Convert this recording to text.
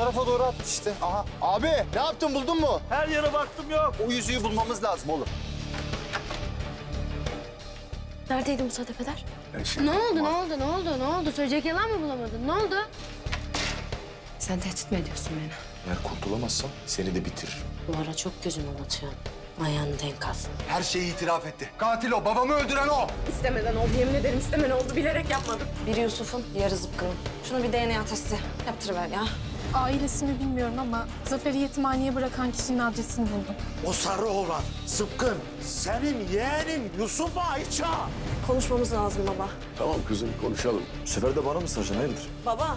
tarafa doğru at işte. Aha. Abi ne yaptın buldun mu? Her yere baktım yok. O yüzüğü bulmamız lazım oğlum. Neredeydi Musa Tepeler? Ne oldu, ne oldu, ne oldu, ne oldu? Söyleyecek yalan mı bulamadın? Ne oldu? Sen tehdit mi ediyorsun beni? Eğer kurtulamazsam seni de bitiririm. Bu ara çok gözüme batıyor. Ayağını denk al. Her şeyi itiraf etti. Katil o, babamı öldüren o. İstemeden oldu yemin ederim istemeden oldu bilerek yapmadım. Biri Yusuf'un, diğeri Zıpkı'nın. Şunu bir DNA testi yaptırıver ya. Ailesini bilmiyorum ama Zafer'i yetimhaneye bırakan kişinin adresini buldum. O sarı oğlan Sıpkın senin yeğenin Yusuf Ayça. Konuşmamız lazım baba. Tamam kızım konuşalım. Bu sefer de bana mı sıracaksın hayırdır? Baba